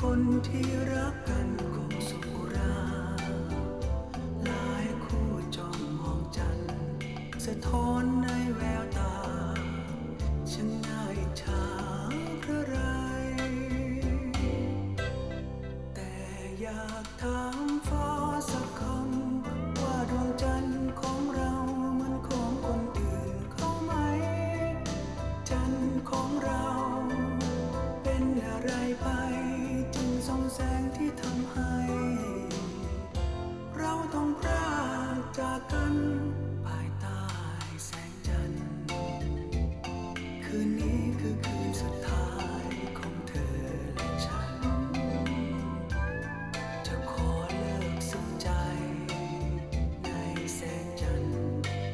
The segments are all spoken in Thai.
คนที่รักกันคงสุขราหลายคู่จ้องมองจันทร์สะท้อน ทำให้ เราต้องพรากจากกันภายใต้แสงจันทร์คืนนี้คือคืนสุดท้ายของเธอและฉัน จะขอเลิกสนใจ ในแสงจันทร์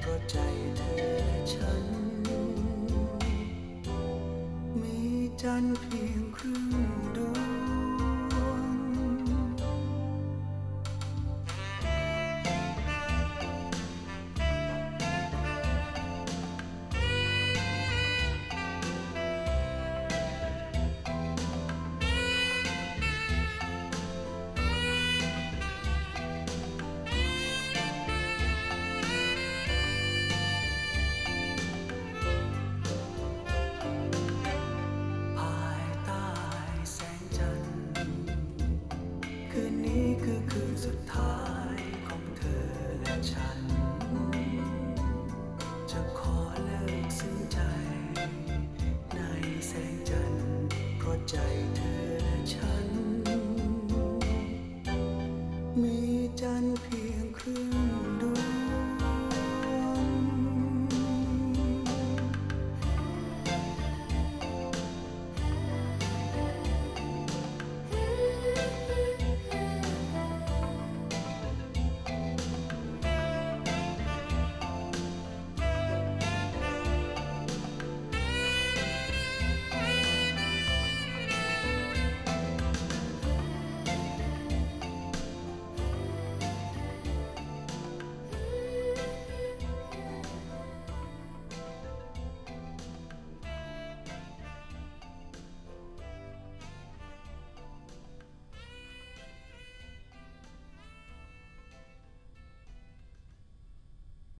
เพราะใจเธอและฉัน มีจันทร์เพียงครึ่ง สนใจ ในแสงจันทร์เพราะใจเธอ